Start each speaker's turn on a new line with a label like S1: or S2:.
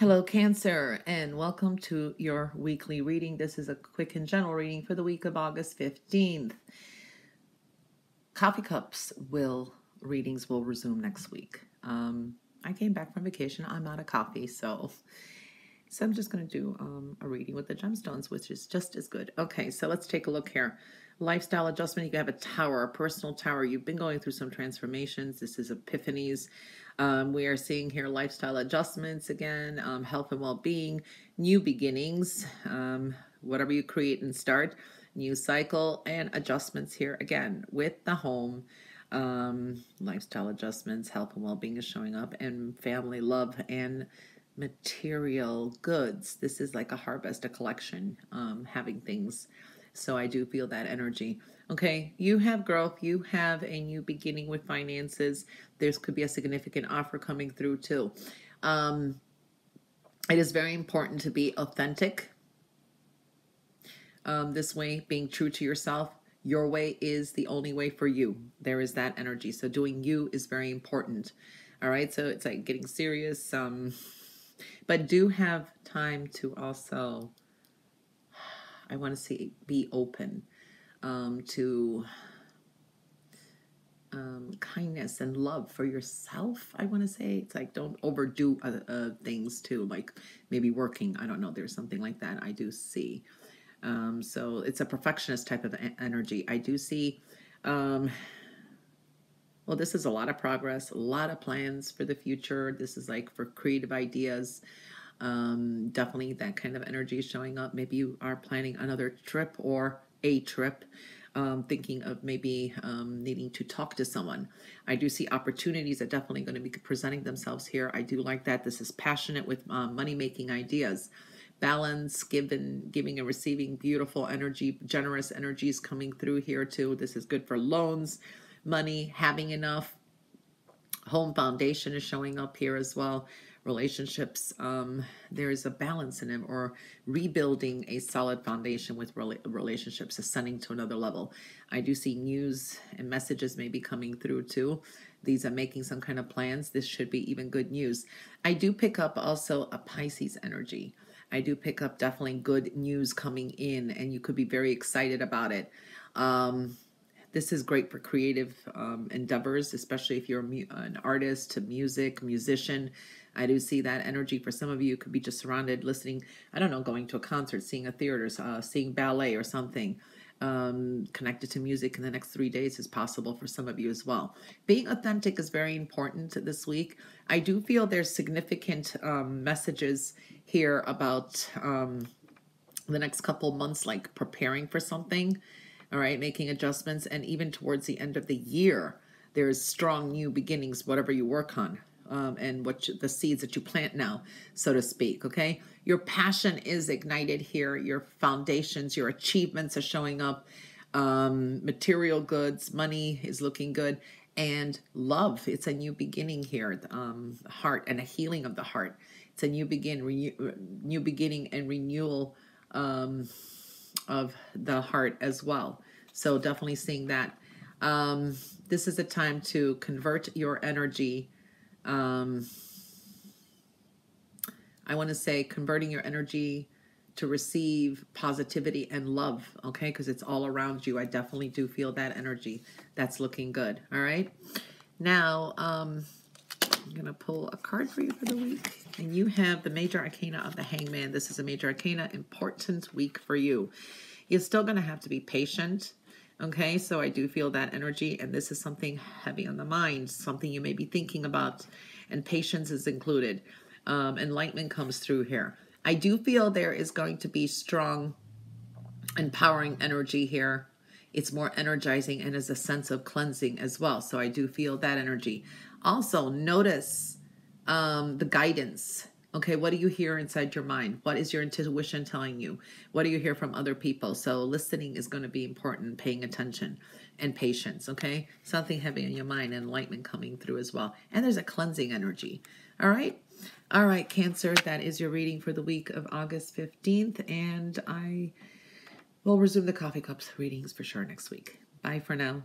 S1: Hello, Cancer, and welcome to your weekly reading. This is a quick and general reading for the week of August 15th. Coffee cups will readings will resume next week. Um, I came back from vacation. I'm out of coffee, so so I'm just going to do um, a reading with the gemstones, which is just as good. Okay, so let's take a look here. Lifestyle adjustment. You have a tower, a personal tower. You've been going through some transformations. This is epiphanies. Um, we are seeing here lifestyle adjustments again, um, health and well-being, new beginnings, um, whatever you create and start, new cycle and adjustments here again with the home. Um, lifestyle adjustments, health and well-being is showing up, and family love and material goods. This is like a harvest, a collection, um, having things. So I do feel that energy. Okay, you have growth, you have a new beginning with finances. There could be a significant offer coming through too. Um, it is very important to be authentic. Um, this way, being true to yourself, your way is the only way for you. There is that energy. So doing you is very important. All right, so it's like getting serious. Um, but do have time to also, I want to say, be open um, to um, kindness and love for yourself. I want to say it's like don't overdo uh, uh, things too, like maybe working. I don't know. There's something like that I do see. Um, so it's a perfectionist type of energy. I do see. Um, well, this is a lot of progress, a lot of plans for the future. This is like for creative ideas. Um, definitely that kind of energy is showing up. Maybe you are planning another trip or a trip. Um, thinking of maybe um, needing to talk to someone. I do see opportunities that definitely going to be presenting themselves here. I do like that. This is passionate with um, money making ideas. Balance, giving, giving and receiving, beautiful energy, generous energies coming through here too. This is good for loans, money, having enough. Home foundation is showing up here as well. Relationships, um, there is a balance in them or rebuilding a solid foundation with relationships, ascending to another level. I do see news and messages maybe coming through too. These are making some kind of plans. This should be even good news. I do pick up also a Pisces energy. I do pick up definitely good news coming in, and you could be very excited about it. Um, this is great for creative um, endeavors, especially if you're an artist, to music, musician. I do see that energy for some of you could be just surrounded listening, I don't know, going to a concert, seeing a theater, uh, seeing ballet or something. Um, connected to music in the next three days is possible for some of you as well. Being authentic is very important this week. I do feel there's significant um, messages here about um, the next couple months, like preparing for something all right, making adjustments. And even towards the end of the year, there's strong new beginnings, whatever you work on. Um, and what you, the seeds that you plant now, so to speak. Okay, your passion is ignited here. Your foundations, your achievements are showing up. Um, material goods, money is looking good, and love. It's a new beginning here. Um, heart and a healing of the heart. It's a new begin, new beginning and renewal. Um, of the heart as well. So definitely seeing that. Um, this is a time to convert your energy. Um, I want to say converting your energy to receive positivity and love, okay? Because it's all around you. I definitely do feel that energy. That's looking good, all right? Now, um, I'm going to pull a card for you for the week. And you have the Major Arcana of the Hangman. This is a Major Arcana important week for you. You're still going to have to be patient. Okay, so I do feel that energy, and this is something heavy on the mind, something you may be thinking about, and patience is included. Um, enlightenment comes through here. I do feel there is going to be strong, empowering energy here. It's more energizing and is a sense of cleansing as well. So I do feel that energy. Also, notice um, the guidance. Okay, what do you hear inside your mind? What is your intuition telling you? What do you hear from other people? So, listening is going to be important, paying attention and patience. Okay, something heavy in your mind, enlightenment coming through as well. And there's a cleansing energy. All right, all right, Cancer, that is your reading for the week of August 15th. And I will resume the coffee cups readings for sure next week. Bye for now.